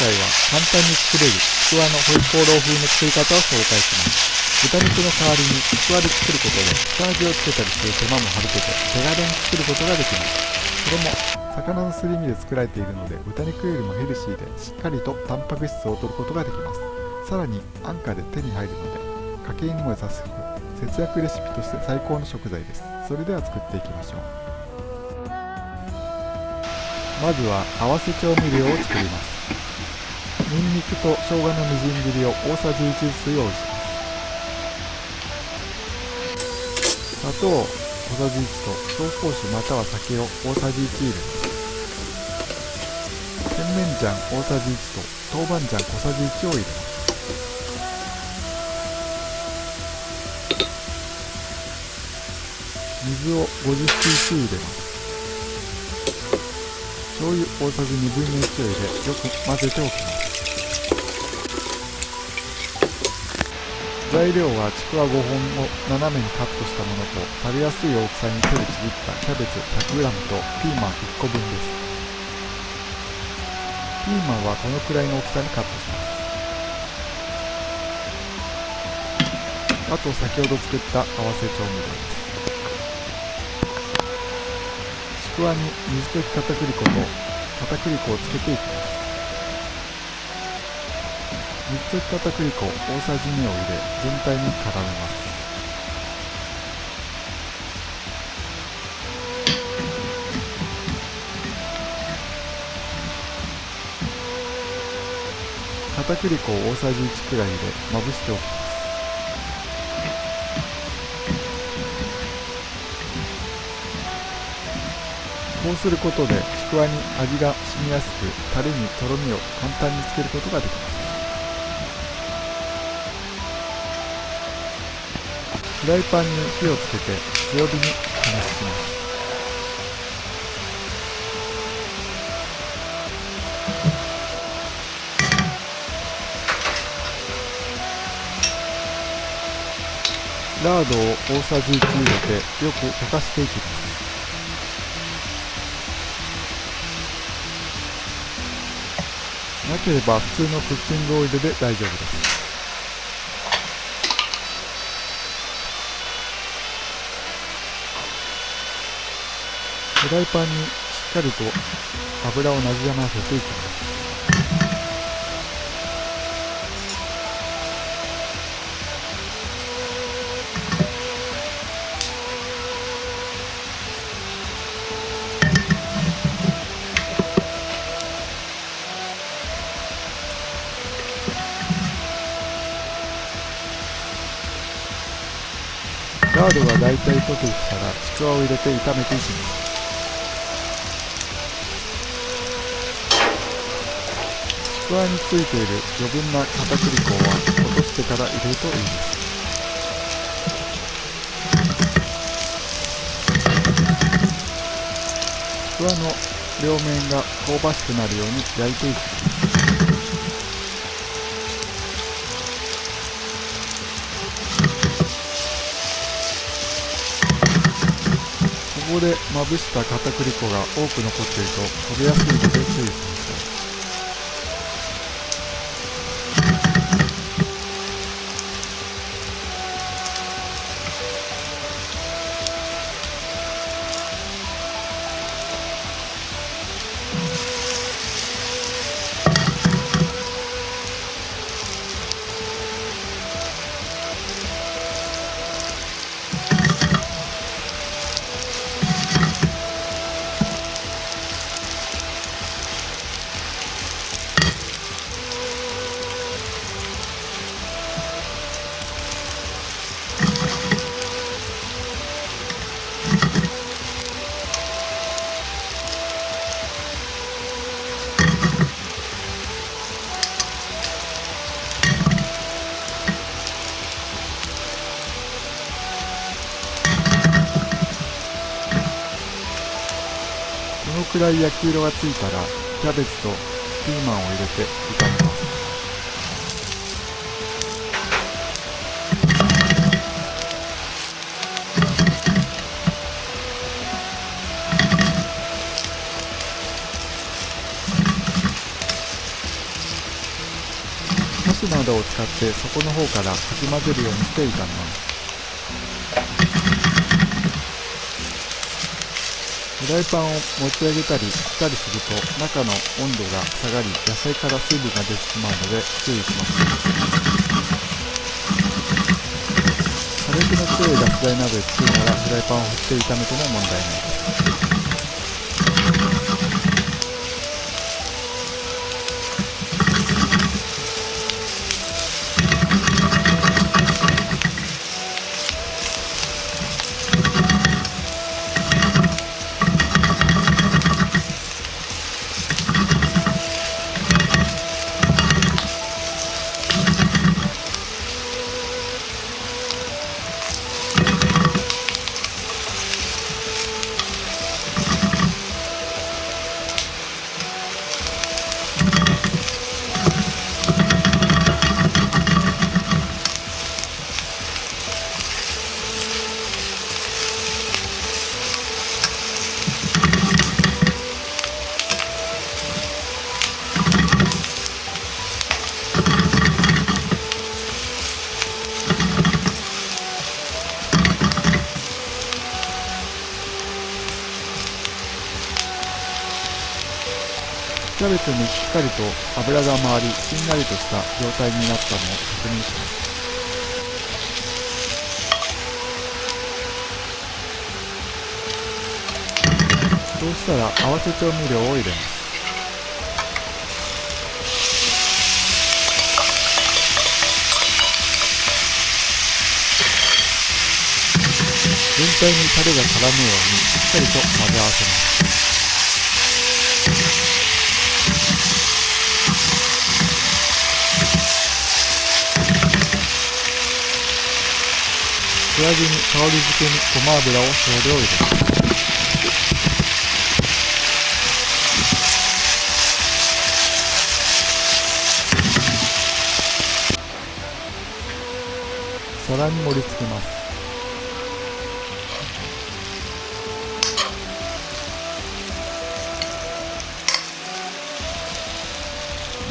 回は簡単に作れるちくわのホイコーロー風の作り方を紹介します豚肉の代わりにちくわで作ることで下味をつけたりする手間も省けて手軽に作ることができます。それも魚のすり身で作られているので豚肉よりもヘルシーでしっかりとタンパク質を摂ることができます。さらに安価で手に入るので家計にも優しく節約レシピとして最高の食材です。それでは作っていきましょう。まずは合わせ調味料を作ります。ニンニクと生姜のみじん切りを大さじ1ずつ用意します砂糖小さじ1と紹興酒または酒を大さじ1入れます。甜麺醤大さじ1と豆板醤小さじ1を入れます水を 50cc 入れます。醤油大さじ2分の1を入れよく混ぜておきます。材料はちくわ5本を斜めにカットしたものと食べやすい大きさに手でちぎったキャベツ 100g とピーマン1個分です。ピーマンはこのくらいの大きさにカットします。あと先ほど作った合わせ調味料です。ちくわに水溶き片栗粉と片栗粉をつけていきます。水溶き片栗粉大さじ2を入れ全体に絡めます片栗粉を大さじ1くらい入れまぶしておきますこうすることでちくわに味が染みやすくタレにとろみを簡単につけることができますフライパンに火をつけて強火に加熱します。ラードを大さじ1入れてよく溶かしていきます。なければ普通のクッキングオイルで大丈夫です。フライパンにしっかりと油をなじませていきます。ラードが大体溶けてきたらちくわを入れて炒めていきます。ちくわについている余分な片栗粉は落としてから入れるといいですちくわの両面が香ばしくなるように焼いていきますここでまぶした片栗粉が多く残っていると焦げやすいので注意しましょうくらい焼き色がついたらキャベツとピーマンを入れて炒めます。スなどを使って底の方からかき混ぜるようにして炒めます。フライパンを持ち上げたり切ったりすると中の温度が下がり野菜から水分が出てしまうので注意します。火力の強いガス台などで作るならフライパンを振って炒めても問題ないです。キャベツにしっかりと油が回りしんなりとした状態になったのを確認しますそうしたら合わせ調味料を入れます全体にタレが絡むようにしっかりと混ぜ合わせます。仕上げに香り付けにごま油を少量入れます。皿に盛り付けます。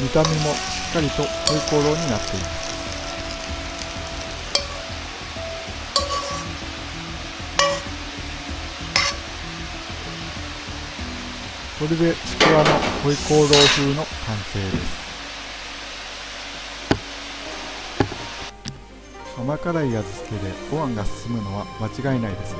見た目もしっかりとホイコーローになっています。これでちくわのホイコーロー風の完成です。甘辛い味付けでご飯が進むのは間違いないですよ。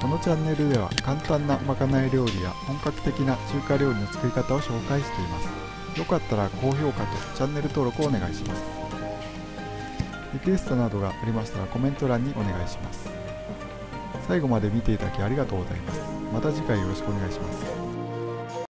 このチャンネルでは簡単なまかない料理や本格的な中華料理の作り方を紹介しています。よかったら高評価とチャンネル登録をお願いします。リクエストなどがありましたらコメント欄にお願いします。最後まで見ていただきありがとうございます。また次回よろしくお願いします。